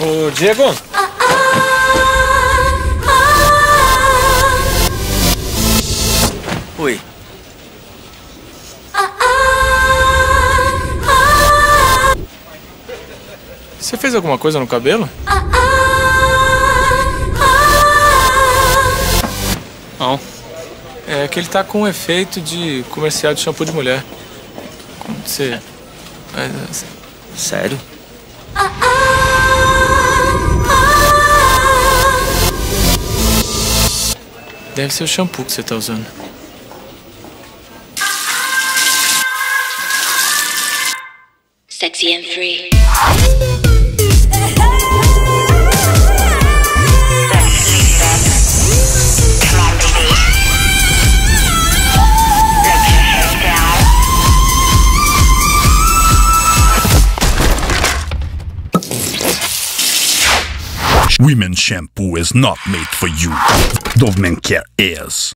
Ô, Diego. Oi. Você fez alguma coisa no cabelo? Não. É que ele tá com um efeito de comercial de shampoo de mulher. Como você. é, Sério? Deve ser o shampoo que você tá usando. Sexy and free. Women's shampoo is not made for you. Dove Men Care is.